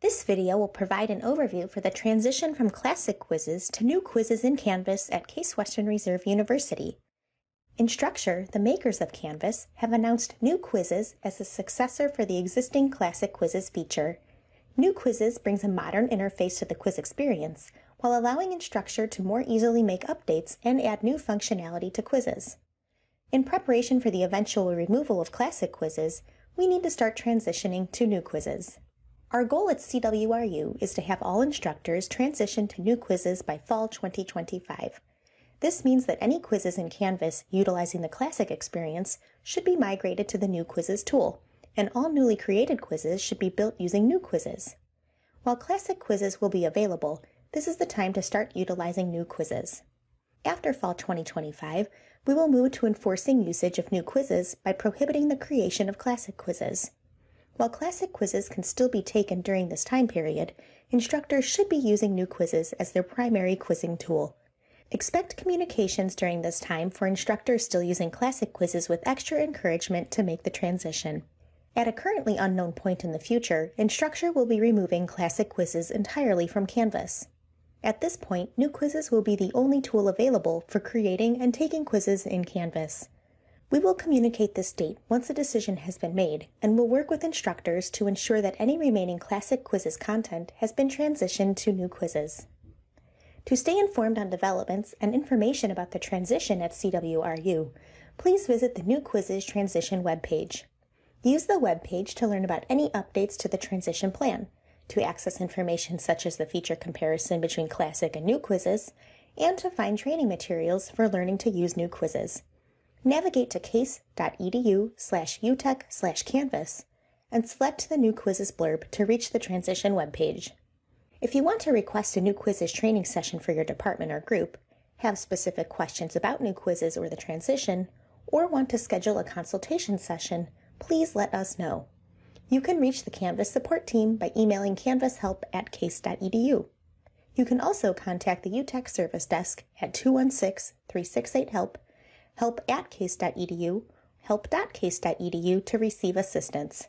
This video will provide an overview for the transition from classic quizzes to new quizzes in Canvas at Case Western Reserve University. Instructure, the makers of Canvas, have announced new quizzes as a successor for the existing classic quizzes feature. New quizzes brings a modern interface to the quiz experience, while allowing Instructure to more easily make updates and add new functionality to quizzes. In preparation for the eventual removal of classic quizzes, we need to start transitioning to new quizzes. Our goal at CWRU is to have all instructors transition to new quizzes by fall 2025. This means that any quizzes in Canvas utilizing the Classic experience should be migrated to the New Quizzes tool, and all newly created quizzes should be built using New Quizzes. While Classic quizzes will be available, this is the time to start utilizing New Quizzes. After fall 2025, we will move to enforcing usage of new quizzes by prohibiting the creation of classic quizzes. While classic quizzes can still be taken during this time period, instructors should be using new quizzes as their primary quizzing tool. Expect communications during this time for instructors still using classic quizzes with extra encouragement to make the transition. At a currently unknown point in the future, Instructure will be removing classic quizzes entirely from Canvas. At this point, new quizzes will be the only tool available for creating and taking quizzes in Canvas. We will communicate this date once a decision has been made and will work with instructors to ensure that any remaining Classic Quizzes content has been transitioned to new quizzes. To stay informed on developments and information about the transition at CWRU, please visit the New Quizzes Transition webpage. Use the webpage to learn about any updates to the transition plan, to access information such as the feature comparison between classic and new quizzes, and to find training materials for learning to use new quizzes navigate to case.edu slash utech slash canvas and select the new quizzes blurb to reach the transition webpage. If you want to request a new quizzes training session for your department or group, have specific questions about new quizzes or the transition, or want to schedule a consultation session, please let us know. You can reach the Canvas support team by emailing canvashelp at case.edu. You can also contact the UTech service desk at 216 368 HELP help at case.edu, help.case.edu to receive assistance.